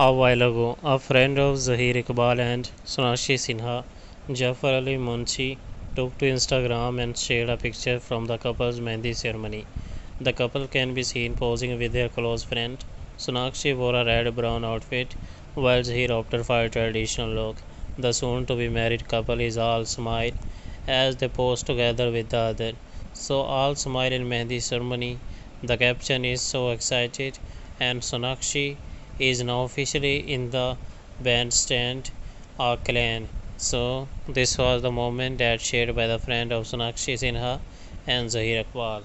A while ago, a friend of Zaheer Iqbal and Sonakshi Sinha, Jafar Ali Munshi, took to Instagram and shared a picture from the couple's Mehndi ceremony. The couple can be seen posing with their close friend. Sonakshi wore a red brown outfit, while Zaheer opted for a traditional look. The soon to be married couple is all smile as they pose together with the other. So all smile in Mehndi ceremony. The caption is so excited and Sonakshi is now officially in the bandstand or clan. So this was the moment that shared by the friend of Sonakshi Sinha and Zaheer Iqbal.